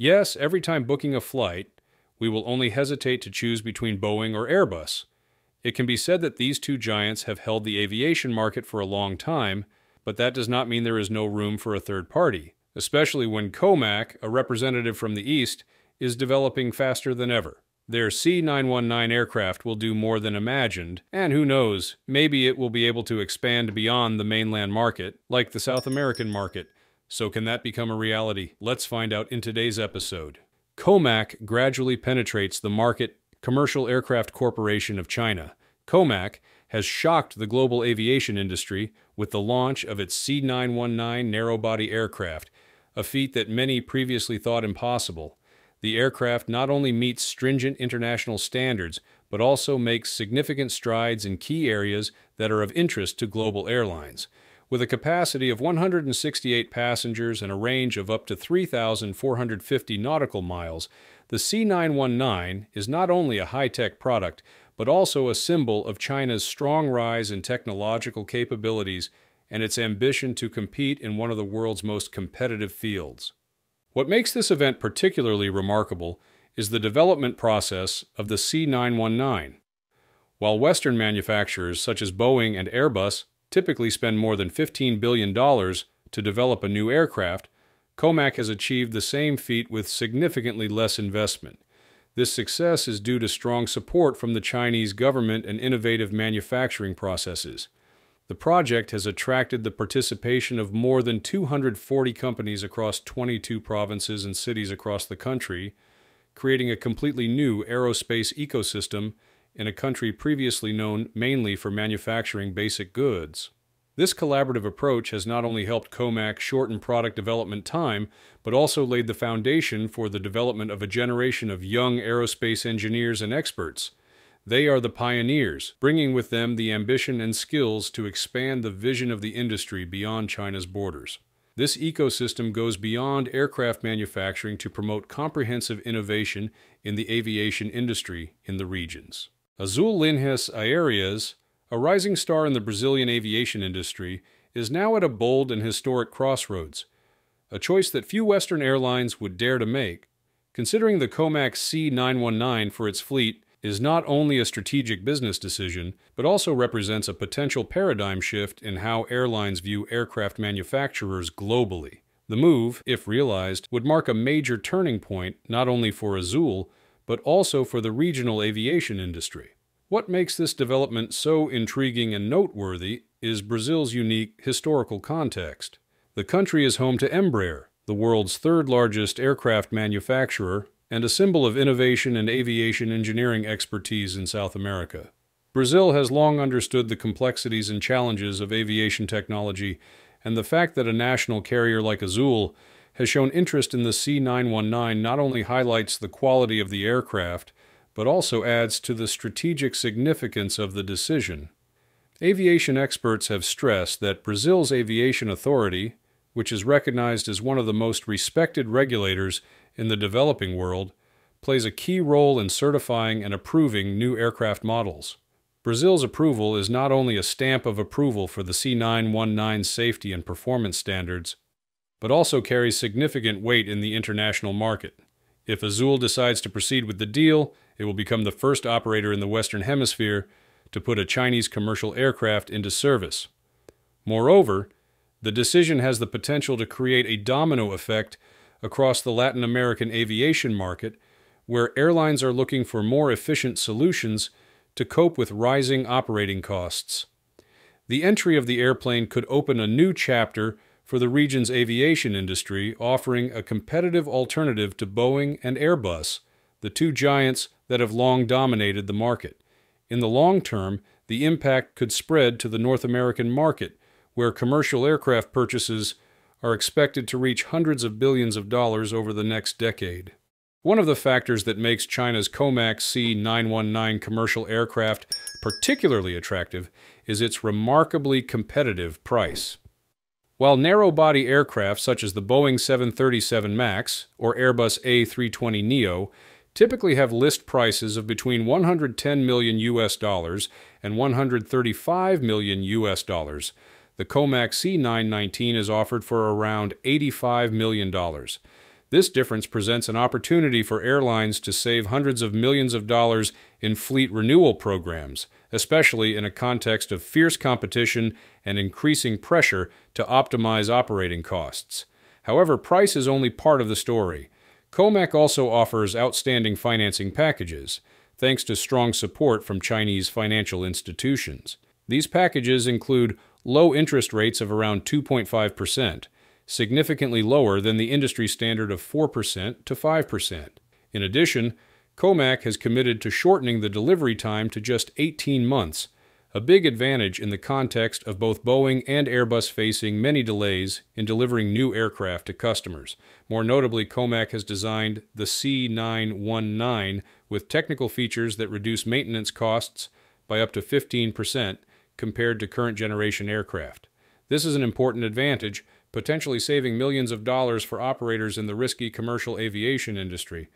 Yes, every time booking a flight, we will only hesitate to choose between Boeing or Airbus. It can be said that these two giants have held the aviation market for a long time, but that does not mean there is no room for a third party, especially when COMAC, a representative from the East, is developing faster than ever. Their C 919 aircraft will do more than imagined, and who knows, maybe it will be able to expand beyond the mainland market, like the South American market. So, can that become a reality? Let's find out in today's episode. COMAC gradually penetrates the market Commercial Aircraft Corporation of China. COMAC has shocked the global aviation industry with the launch of its C 919 narrow body aircraft, a feat that many previously thought impossible the aircraft not only meets stringent international standards, but also makes significant strides in key areas that are of interest to global airlines. With a capacity of 168 passengers and a range of up to 3,450 nautical miles, the C919 is not only a high tech product, but also a symbol of China's strong rise in technological capabilities and its ambition to compete in one of the world's most competitive fields. What makes this event particularly remarkable is the development process of the C919. While Western manufacturers such as Boeing and Airbus typically spend more than $15 billion to develop a new aircraft, COMAC has achieved the same feat with significantly less investment. This success is due to strong support from the Chinese government and innovative manufacturing processes. The project has attracted the participation of more than 240 companies across 22 provinces and cities across the country, creating a completely new aerospace ecosystem in a country previously known mainly for manufacturing basic goods. This collaborative approach has not only helped COMAC shorten product development time, but also laid the foundation for the development of a generation of young aerospace engineers and experts they are the pioneers, bringing with them the ambition and skills to expand the vision of the industry beyond China's borders. This ecosystem goes beyond aircraft manufacturing to promote comprehensive innovation in the aviation industry in the regions. Azul Linhas Aéreas, a rising star in the Brazilian aviation industry, is now at a bold and historic crossroads, a choice that few Western airlines would dare to make. Considering the COMAC C919 for its fleet, is not only a strategic business decision, but also represents a potential paradigm shift in how airlines view aircraft manufacturers globally. The move, if realized, would mark a major turning point not only for Azul, but also for the regional aviation industry. What makes this development so intriguing and noteworthy is Brazil's unique historical context. The country is home to Embraer, the world's third largest aircraft manufacturer and a symbol of innovation and aviation engineering expertise in South America. Brazil has long understood the complexities and challenges of aviation technology, and the fact that a national carrier like Azul has shown interest in the C919 not only highlights the quality of the aircraft, but also adds to the strategic significance of the decision. Aviation experts have stressed that Brazil's aviation authority, which is recognized as one of the most respected regulators in the developing world, plays a key role in certifying and approving new aircraft models. Brazil's approval is not only a stamp of approval for the C919 safety and performance standards, but also carries significant weight in the international market. If Azul decides to proceed with the deal, it will become the first operator in the Western Hemisphere to put a Chinese commercial aircraft into service. Moreover, the decision has the potential to create a domino effect across the Latin American aviation market, where airlines are looking for more efficient solutions to cope with rising operating costs. The entry of the airplane could open a new chapter for the region's aviation industry, offering a competitive alternative to Boeing and Airbus, the two giants that have long dominated the market. In the long term, the impact could spread to the North American market, where commercial aircraft purchases are expected to reach hundreds of billions of dollars over the next decade. One of the factors that makes China's COMAC C 919 commercial aircraft particularly attractive is its remarkably competitive price. While narrow body aircraft such as the Boeing 737 MAX or Airbus A320neo typically have list prices of between 110 million US dollars and 135 million US dollars, the COMAC C919 is offered for around $85 million. This difference presents an opportunity for airlines to save hundreds of millions of dollars in fleet renewal programs, especially in a context of fierce competition and increasing pressure to optimize operating costs. However, price is only part of the story. COMAC also offers outstanding financing packages, thanks to strong support from Chinese financial institutions. These packages include low interest rates of around 2.5%, significantly lower than the industry standard of 4% to 5%. In addition, COMAC has committed to shortening the delivery time to just 18 months, a big advantage in the context of both Boeing and Airbus facing many delays in delivering new aircraft to customers. More notably, COMAC has designed the C919 with technical features that reduce maintenance costs by up to 15% compared to current generation aircraft. This is an important advantage potentially saving millions of dollars for operators in the risky commercial aviation industry.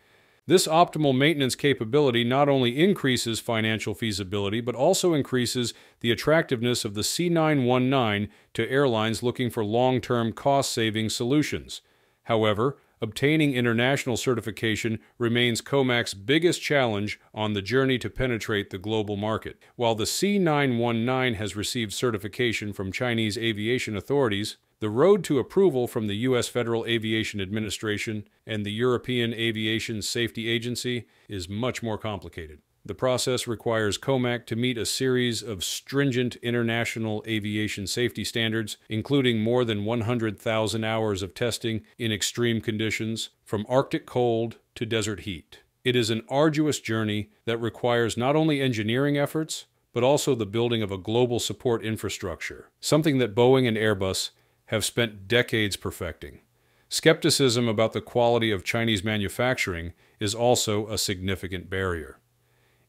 This optimal maintenance capability not only increases financial feasibility, but also increases the attractiveness of the C919 to airlines looking for long term cost saving solutions. However, obtaining international certification remains COMAC's biggest challenge on the journey to penetrate the global market. While the C919 has received certification from Chinese aviation authorities, the road to approval from the U.S. Federal Aviation Administration and the European Aviation Safety Agency is much more complicated. The process requires COMAC to meet a series of stringent international aviation safety standards, including more than 100,000 hours of testing in extreme conditions, from Arctic cold to desert heat. It is an arduous journey that requires not only engineering efforts, but also the building of a global support infrastructure, something that Boeing and Airbus have spent decades perfecting. Skepticism about the quality of Chinese manufacturing is also a significant barrier.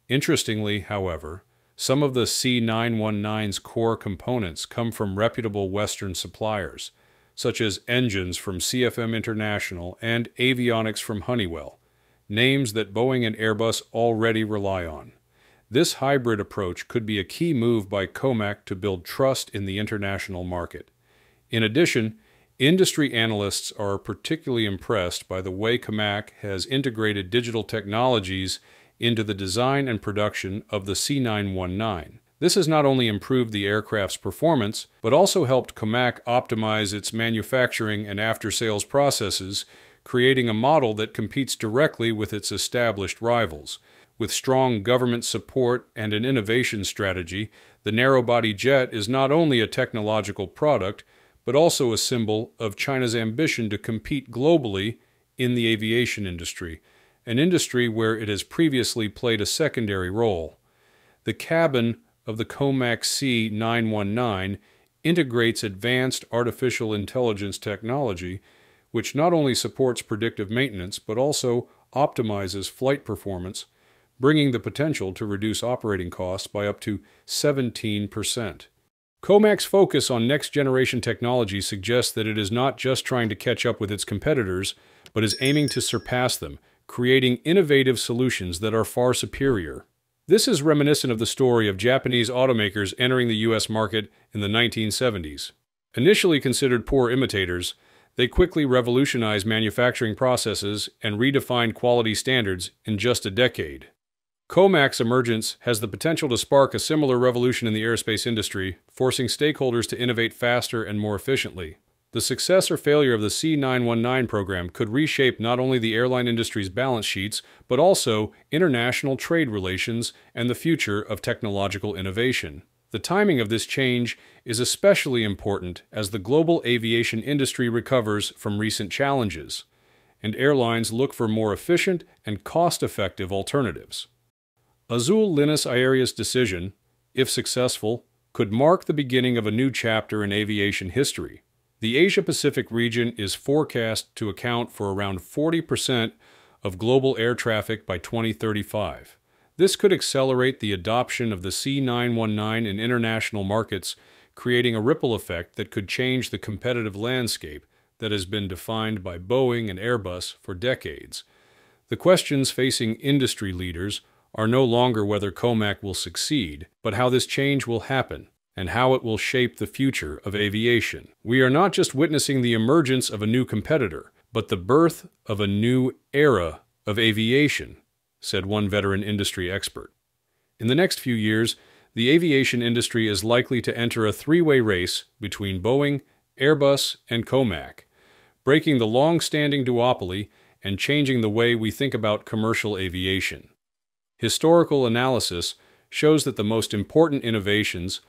Interestingly, however, some of the C919's core components come from reputable Western suppliers, such as engines from CFM International and avionics from Honeywell, names that Boeing and Airbus already rely on. This hybrid approach could be a key move by COMAC to build trust in the international market. In addition, industry analysts are particularly impressed by the way COMAC has integrated digital technologies into the design and production of the C919. This has not only improved the aircraft's performance, but also helped COMAC optimize its manufacturing and after sales processes, creating a model that competes directly with its established rivals. With strong government support and an innovation strategy, the narrow body jet is not only a technological product, but also a symbol of China's ambition to compete globally in the aviation industry, an industry where it has previously played a secondary role. The cabin of the COMAC C 919 integrates advanced artificial intelligence technology, which not only supports predictive maintenance but also optimizes flight performance, bringing the potential to reduce operating costs by up to 17%. COMAC's focus on next generation technology suggests that it is not just trying to catch up with its competitors, but is aiming to surpass them, creating innovative solutions that are far superior. This is reminiscent of the story of Japanese automakers entering the US market in the 1970s. Initially considered poor imitators, they quickly revolutionized manufacturing processes and redefined quality standards in just a decade. COMAC's emergence has the potential to spark a similar revolution in the aerospace industry, forcing stakeholders to innovate faster and more efficiently. The success or failure of the C919 program could reshape not only the airline industry's balance sheets, but also international trade relations and the future of technological innovation. The timing of this change is especially important as the global aviation industry recovers from recent challenges, and airlines look for more efficient and cost effective alternatives. Azul Linhas Aéreas' decision, if successful, could mark the beginning of a new chapter in aviation history. The Asia Pacific region is forecast to account for around 40% of global air traffic by 2035. This could accelerate the adoption of the C919 in international markets, creating a ripple effect that could change the competitive landscape that has been defined by Boeing and Airbus for decades. The questions facing industry leaders are no longer whether COMAC will succeed, but how this change will happen and how it will shape the future of aviation. We are not just witnessing the emergence of a new competitor, but the birth of a new era of aviation, said one veteran industry expert. In the next few years, the aviation industry is likely to enter a three way race between Boeing, Airbus, and Comac, breaking the long standing duopoly and changing the way we think about commercial aviation. Historical analysis shows that the most important innovations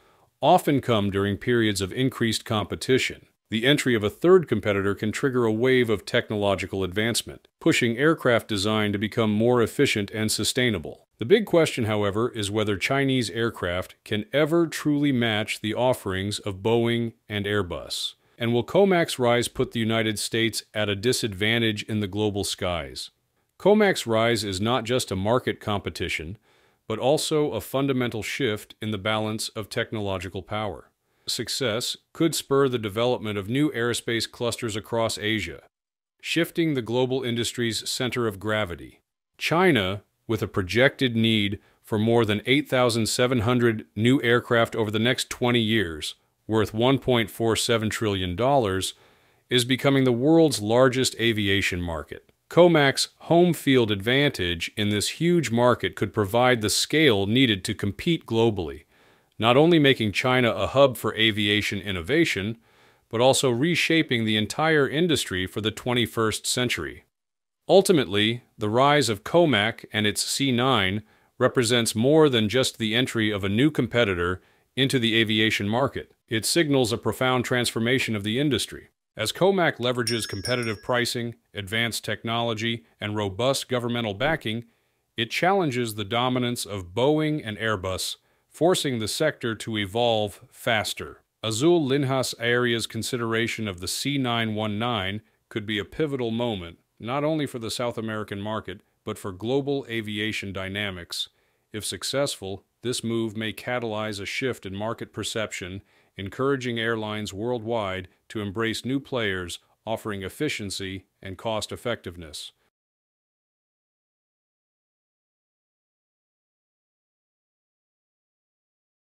often come during periods of increased competition. The entry of a third competitor can trigger a wave of technological advancement, pushing aircraft design to become more efficient and sustainable. The big question, however, is whether Chinese aircraft can ever truly match the offerings of Boeing and Airbus. And will Comac's rise put the United States at a disadvantage in the global skies? Comac's rise is not just a market competition, but also a fundamental shift in the balance of technological power. Success could spur the development of new aerospace clusters across Asia, shifting the global industry's center of gravity. China with a projected need for more than 8,700 new aircraft over the next 20 years, worth $1.47 trillion, is becoming the world's largest aviation market. Comac's home field advantage in this huge market could provide the scale needed to compete globally, not only making China a hub for aviation innovation, but also reshaping the entire industry for the 21st century. Ultimately, the rise of Comac and its C9 represents more than just the entry of a new competitor into the aviation market. It signals a profound transformation of the industry. As Comac leverages competitive pricing, advanced technology, and robust governmental backing, it challenges the dominance of Boeing and Airbus, forcing the sector to evolve faster. Azul Linhas Aérea's consideration of the C919 could be a pivotal moment not only for the South American market, but for global aviation dynamics. If successful, this move may catalyze a shift in market perception, encouraging airlines worldwide to embrace new players offering efficiency and cost effectiveness.